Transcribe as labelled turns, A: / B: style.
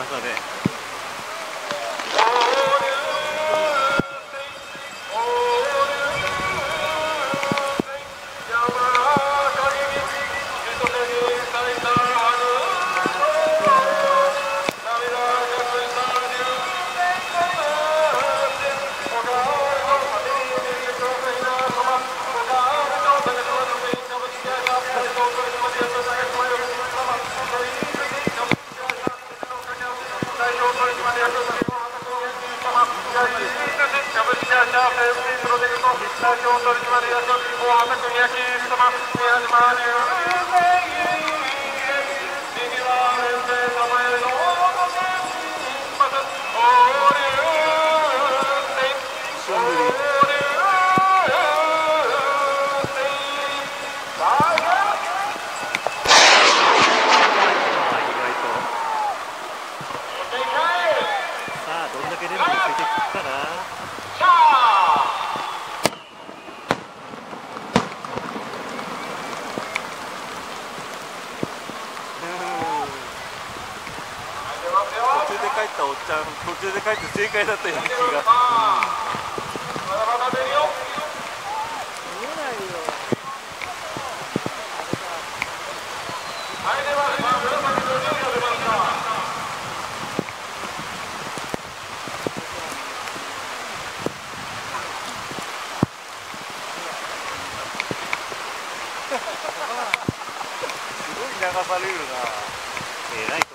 A: ますで。代表取締役大畑君焼様宮島流
B: さあどんだけレンズがついてくかな途中で帰ったおっちゃん途中で帰って正解だったような気がすごい流されるなえらい